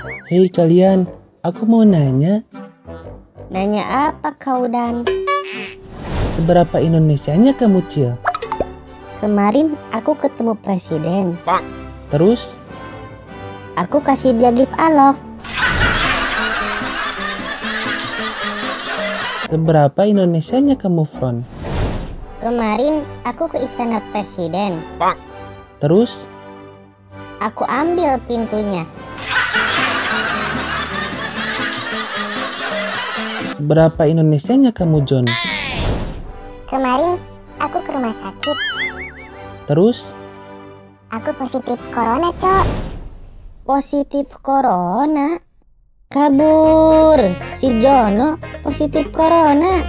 Hei kalian, aku mau nanya, Nanya apa kau dan? seberapa Indonesianya kamu Cil? Kemarin aku ketemu presiden. Terus, Aku kasih dia gift alok. seberapa Indonesianya kamu Front? Kemarin aku ke istana presiden. Terus, Aku ambil pintunya. Seberapa Indonesianya kamu John? Kemarin aku ke rumah sakit. Terus, Aku positif corona, Cok. Positif corona? Kabur. Si Jono positif corona.